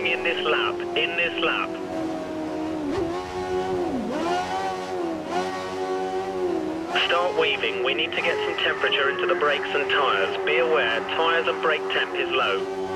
coming in this lap. In this lap. Start weaving. We need to get some temperature into the brakes and tyres. Be aware, tyres and brake temp is low.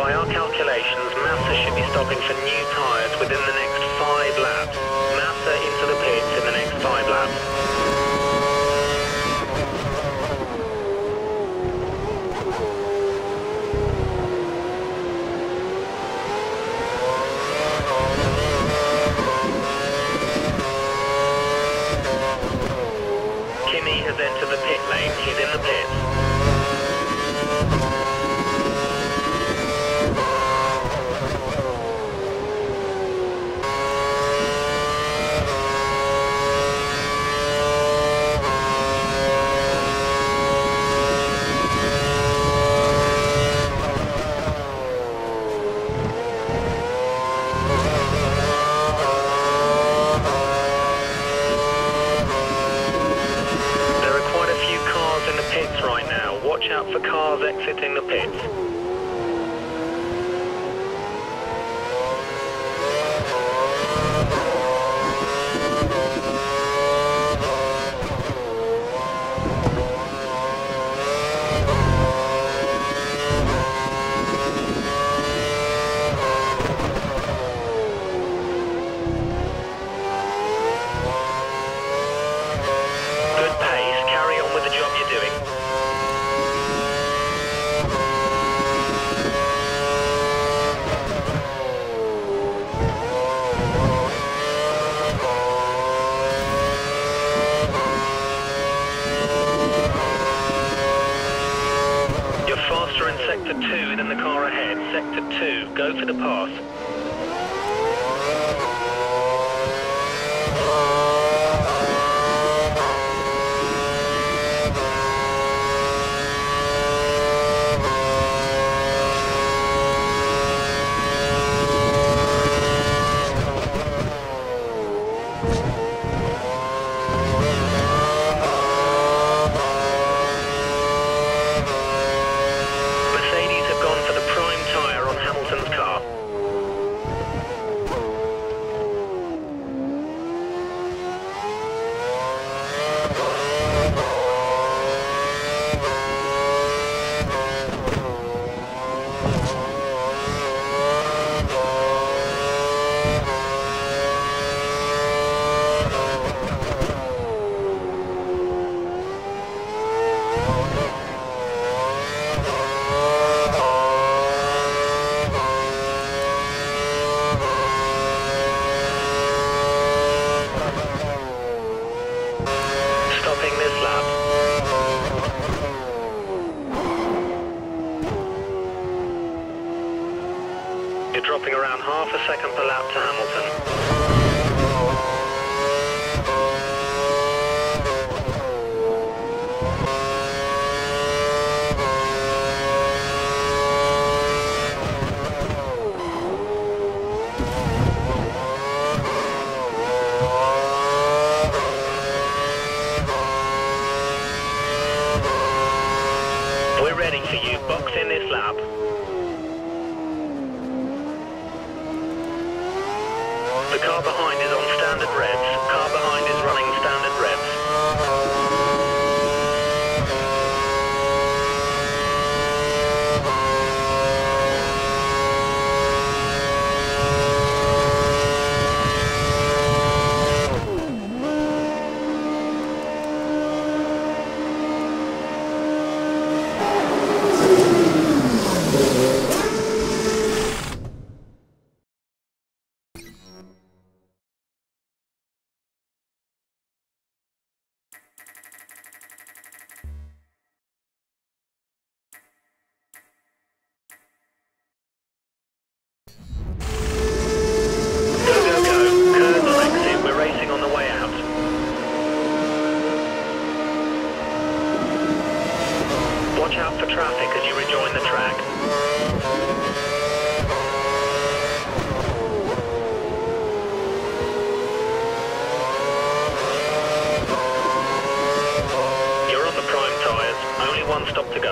By our calculations, Massa should be stopping for new tyres within the next five laps. Massa into pitch.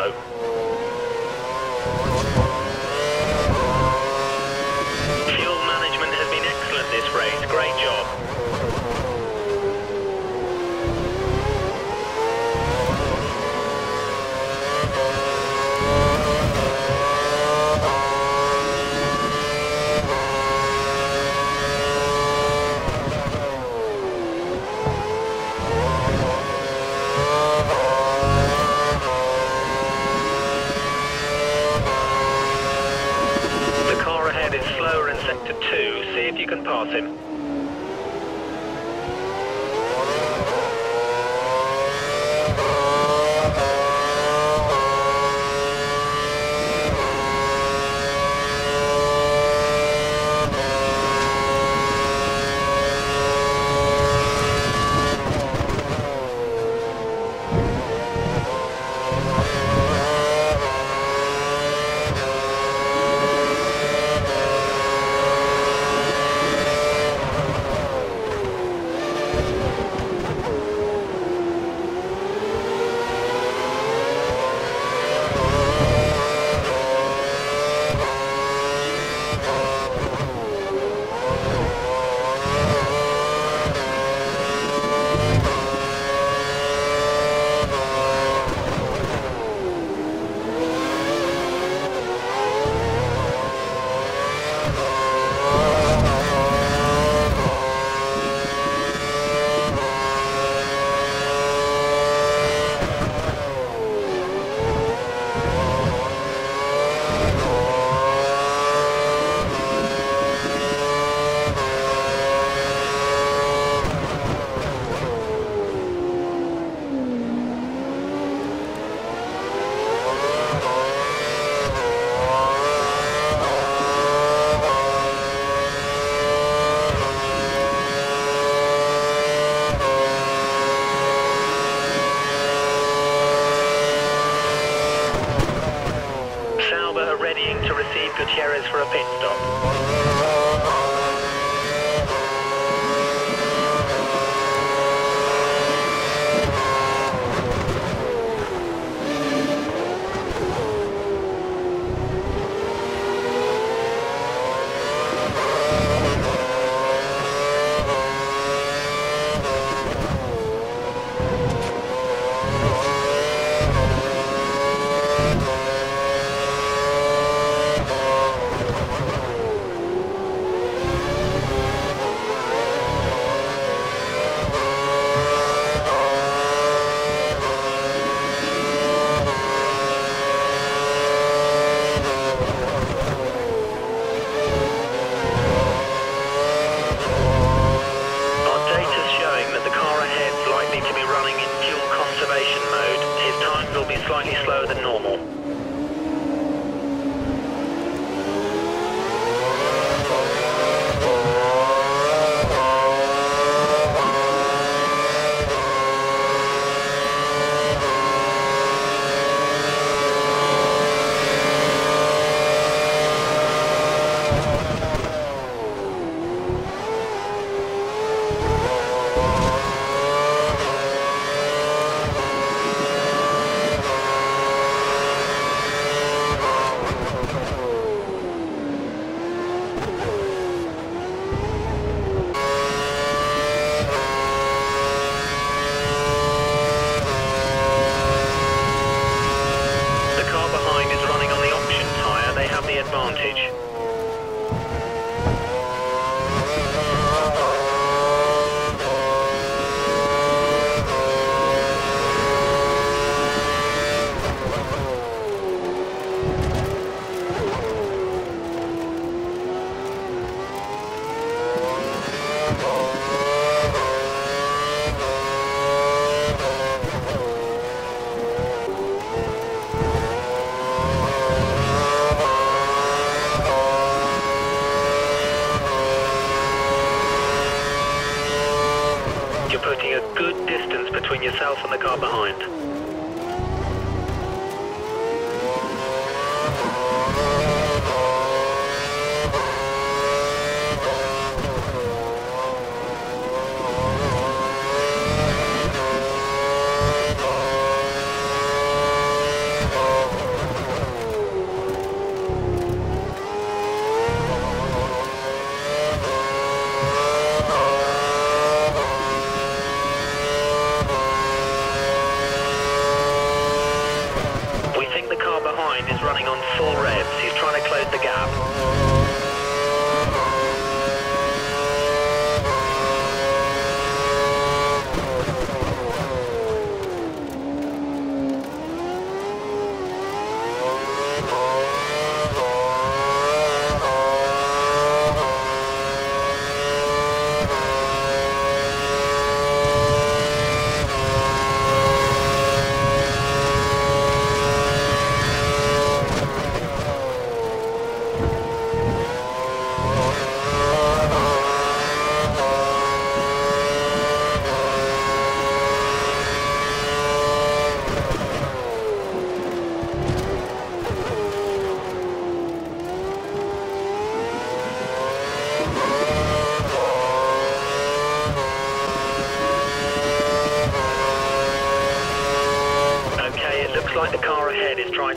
Stop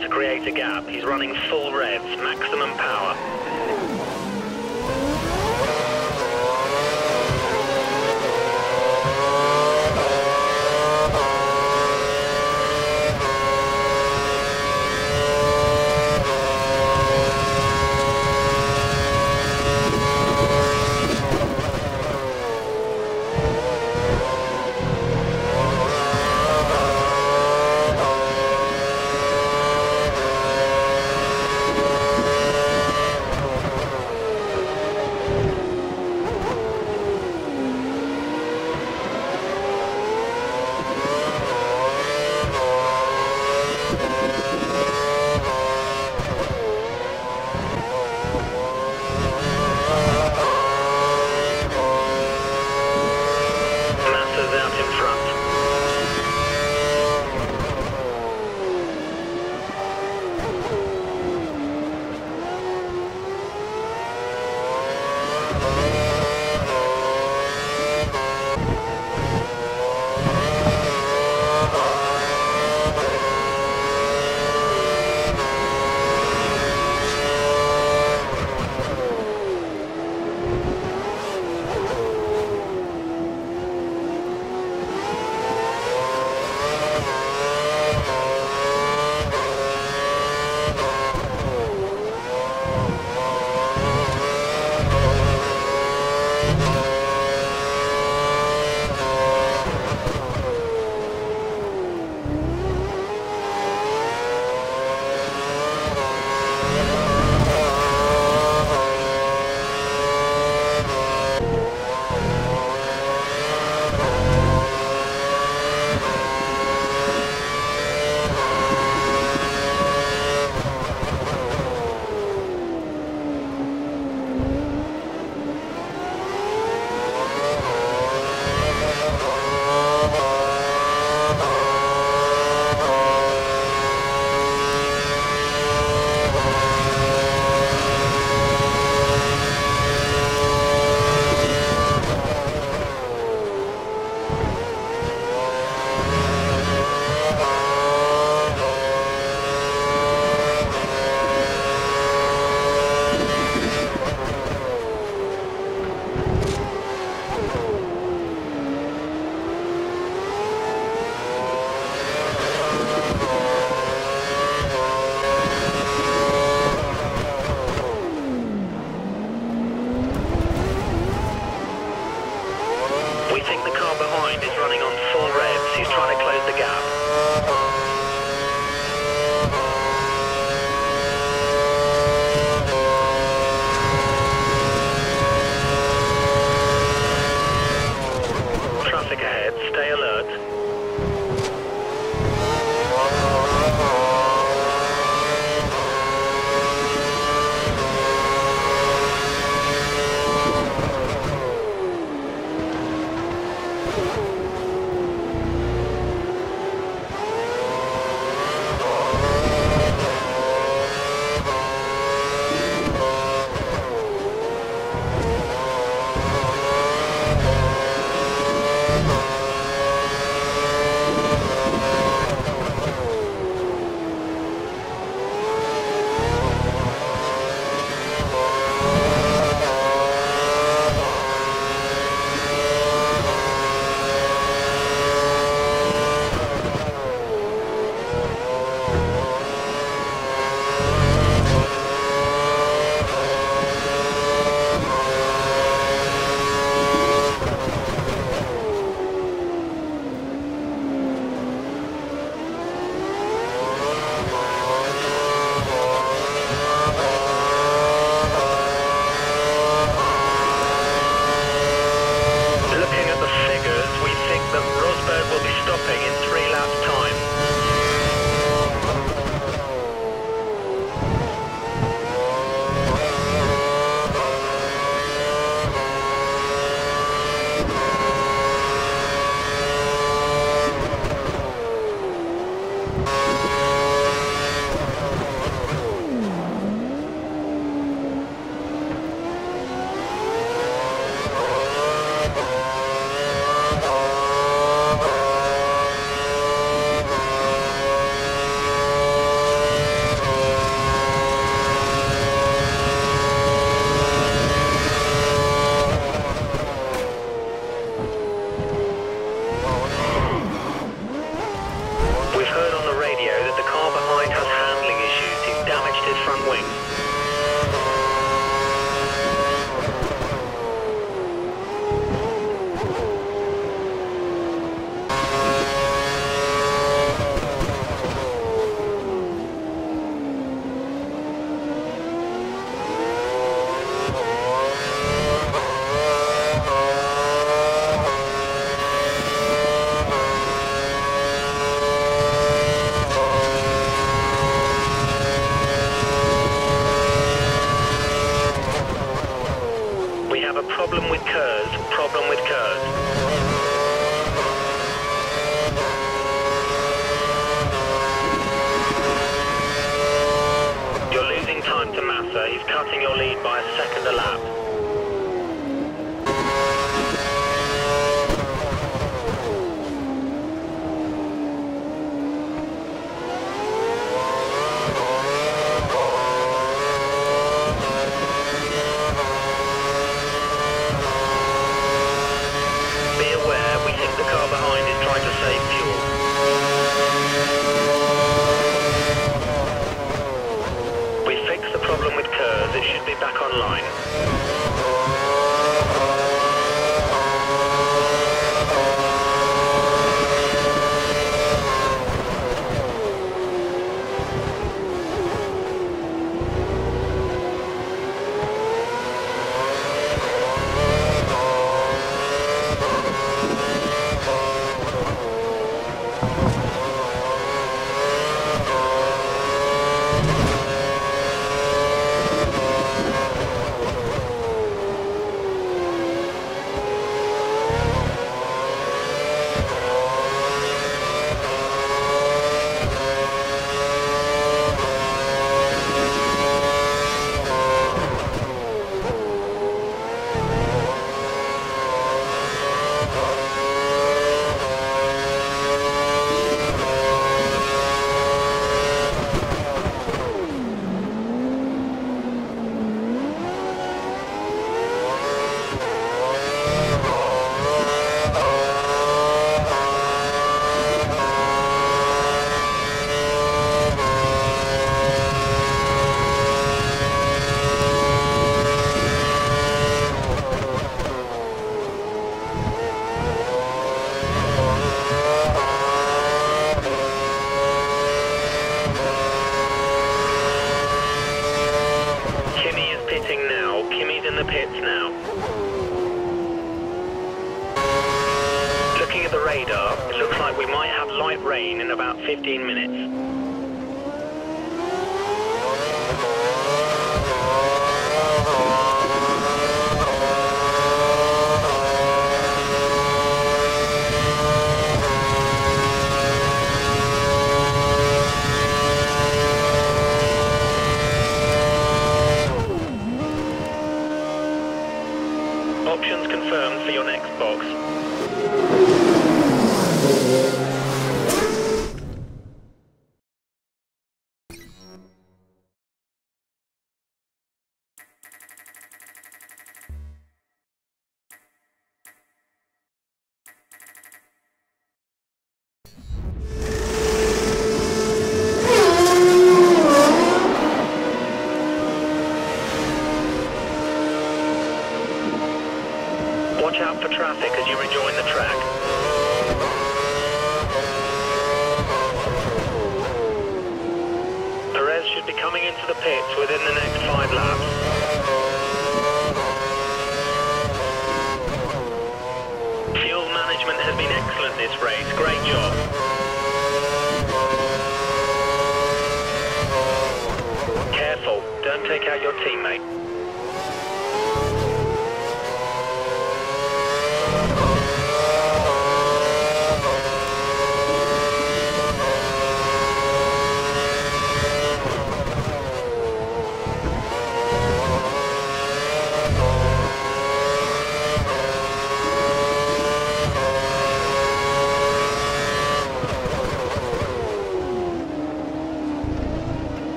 to create a gap. He's running full revs, is running on.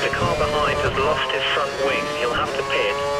The car behind has lost his front wing. He'll have to pit.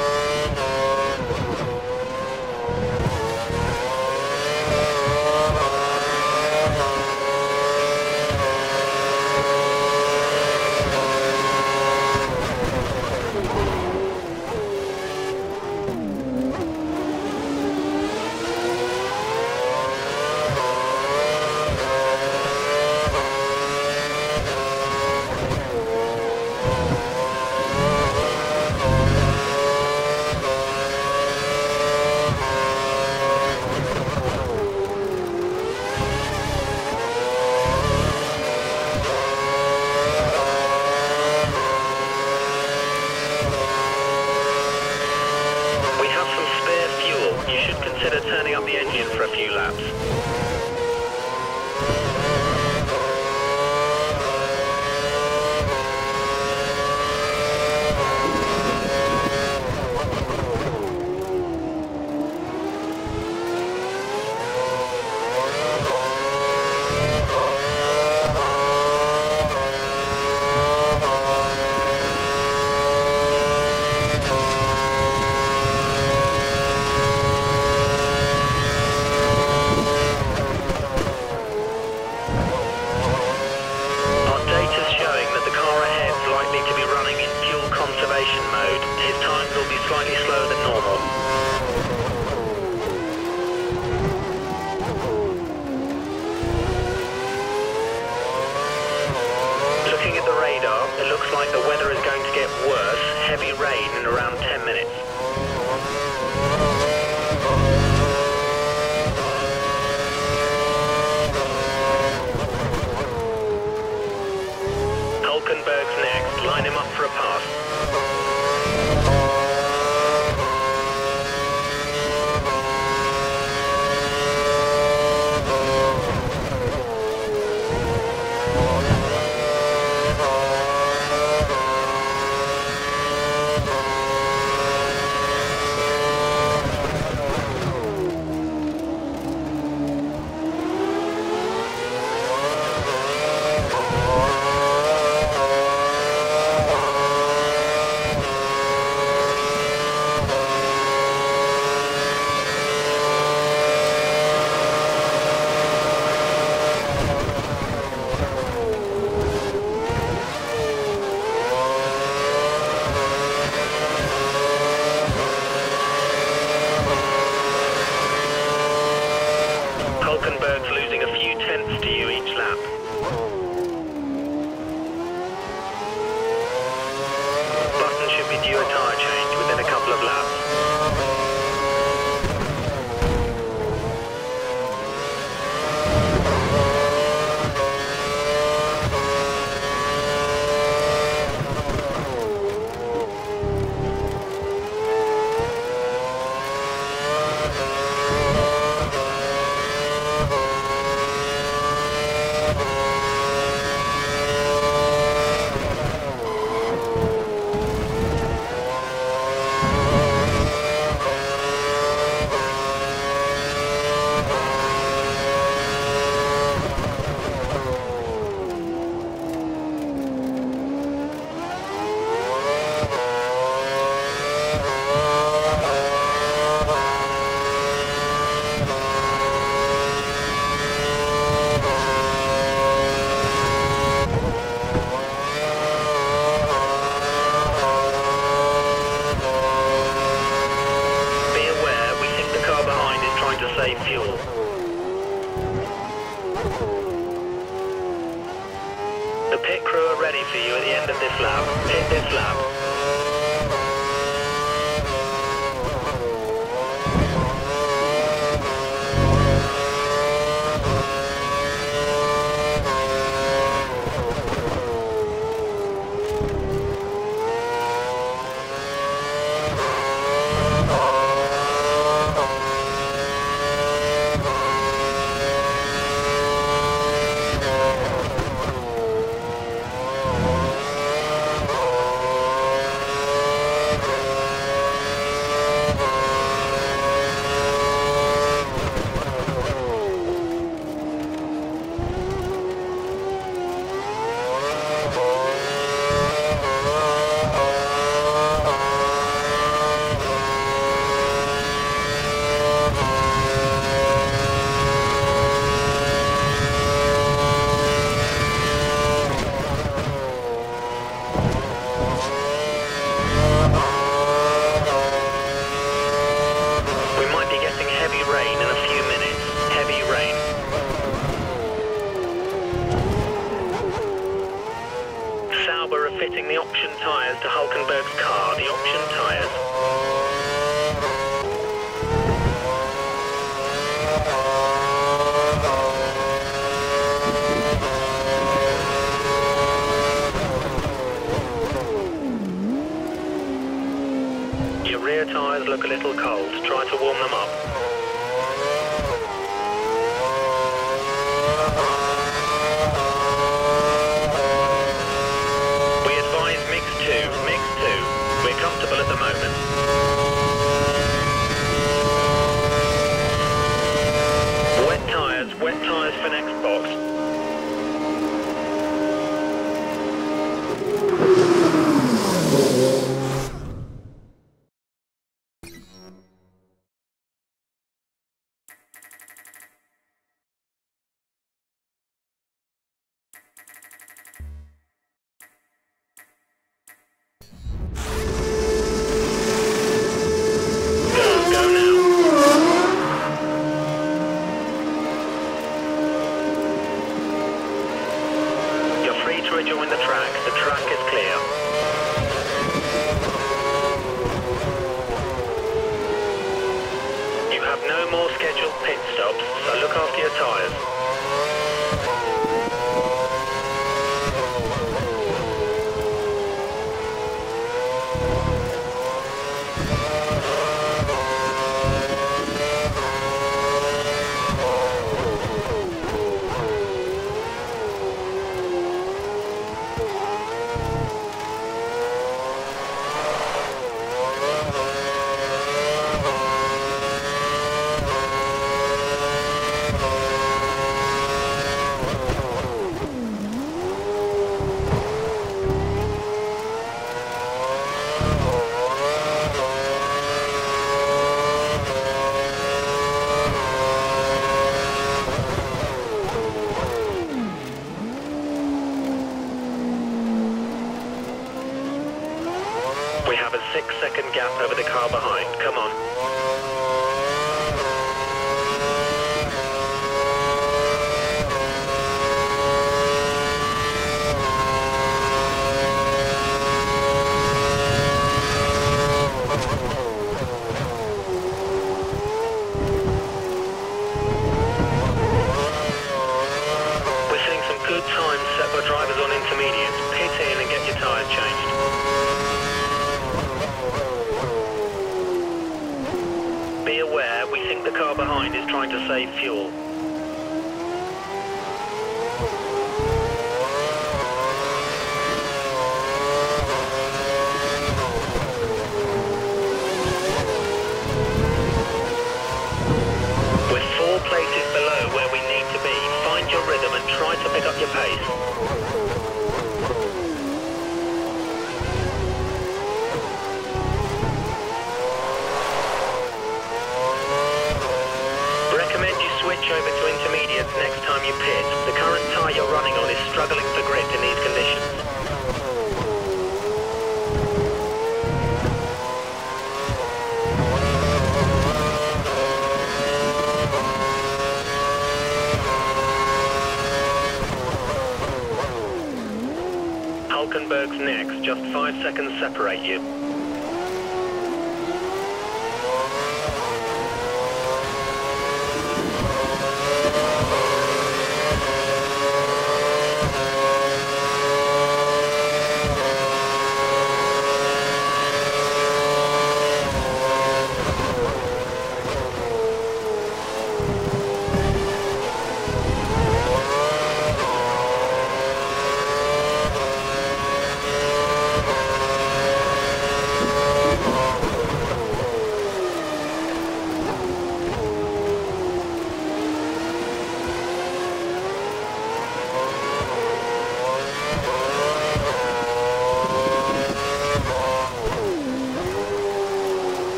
Hulkenberg's next, just five seconds separate you.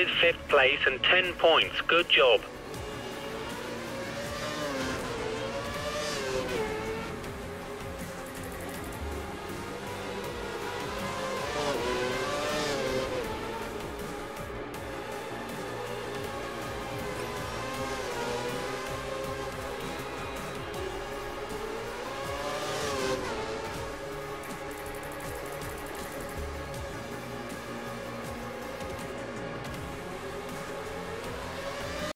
Solid fifth place and 10 points. Good job.